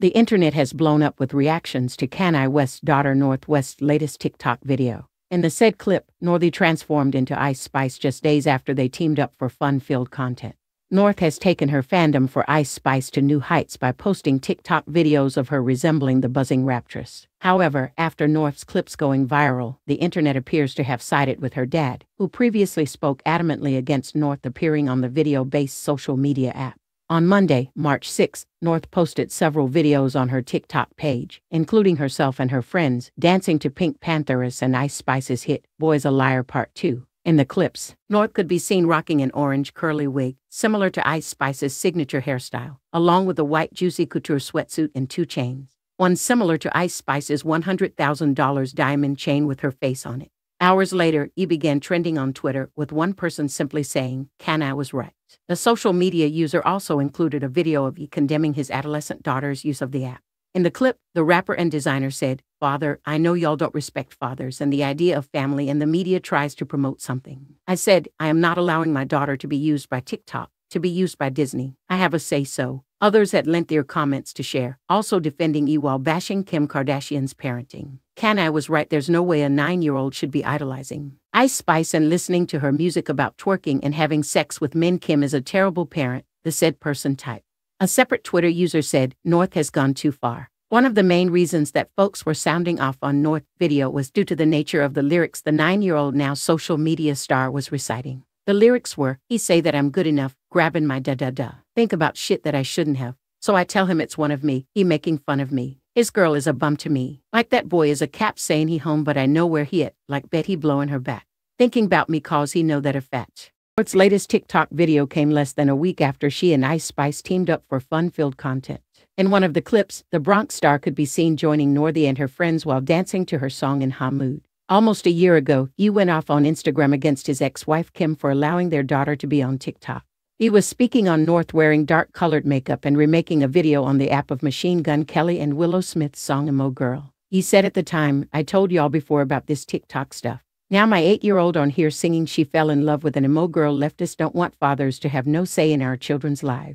The internet has blown up with reactions to Kanye West's daughter North West's latest TikTok video. In the said clip, Northie transformed into Ice Spice just days after they teamed up for fun-filled content. North has taken her fandom for Ice Spice to new heights by posting TikTok videos of her resembling the buzzing raptress. However, after North's clips going viral, the internet appears to have sided with her dad, who previously spoke adamantly against North appearing on the video-based social media app. On Monday, March 6, North posted several videos on her TikTok page, including herself and her friends dancing to Pink Pantheress and Ice Spice's hit Boy's a Liar Part 2. In the clips, North could be seen rocking an orange curly wig, similar to Ice Spice's signature hairstyle, along with a white Juicy Couture sweatsuit and two chains. One similar to Ice Spice's $100,000 diamond chain with her face on it. Hours later, E began trending on Twitter with one person simply saying, Kanye was right. The social media user also included a video of E condemning his adolescent daughter's use of the app. In the clip, the rapper and designer said, Father, I know y'all don't respect fathers and the idea of family, and the media tries to promote something. I said, I am not allowing my daughter to be used by TikTok, to be used by Disney. I have a say so. Others had lent their comments to share, also defending E while bashing Kim Kardashian's parenting. Kanye was right, there's no way a nine year old should be idolizing. Ice Spice and listening to her music about twerking and having sex with men. Kim is a terrible parent, the said person typed. A separate Twitter user said, North has gone too far. One of the main reasons that folks were sounding off on North video was due to the nature of the lyrics the nine-year-old now social media star was reciting. The lyrics were, he say that I'm good enough, grabbing my da-da-da. Think about shit that I shouldn't have. So I tell him it's one of me, he making fun of me. His girl is a bum to me. Like that boy is a cap saying he home but I know where he at, like Betty blowing her back. Thinking about me cause he know that a fetch. North's latest TikTok video came less than a week after she and Ice Spice teamed up for fun-filled content. In one of the clips, the Bronx star could be seen joining Northie and her friends while dancing to her song in Ha Mood. Almost a year ago, he went off on Instagram against his ex-wife Kim for allowing their daughter to be on TikTok. He was speaking on North wearing dark-colored makeup and remaking a video on the app of Machine Gun Kelly and Willow Smith's song Emo Girl. He said at the time, I told y'all before about this TikTok stuff. Now my eight-year-old on here singing she fell in love with an emo girl leftists don't want fathers to have no say in our children's lives.